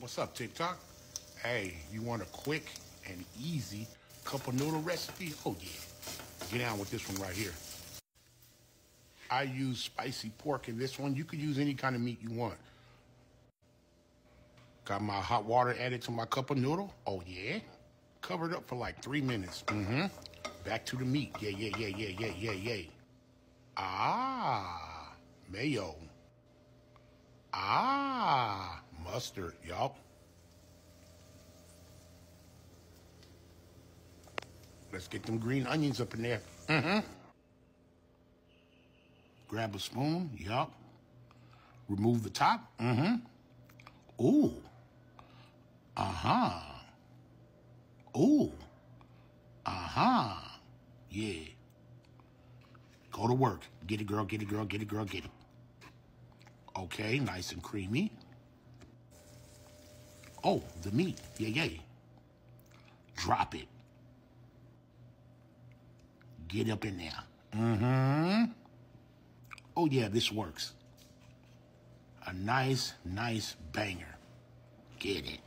What's up, TikTok? Hey, you want a quick and easy cup of noodle recipe? Oh, yeah. Get down with this one right here. I use spicy pork in this one. You could use any kind of meat you want. Got my hot water added to my cup of noodle. Oh, yeah. Covered up for like three minutes. Mm-hmm. Back to the meat. Yeah, yeah, yeah, yeah, yeah, yeah, yeah. Ah, mayo. Ah, mustard. Yup. Let's get them green onions up in there. Mm-hmm. Grab a spoon. Yup. Remove the top. Mm-hmm. Ooh. Uh-huh. Ooh. Uh-huh. Yeah. Go to work. Get it, girl, get it, girl, get it, girl, get it. Okay, nice and creamy. Oh, the meat. Yeah, yeah. Drop it. Get up in there. Mm-hmm. Oh, yeah, this works. A nice, nice banger. Get it.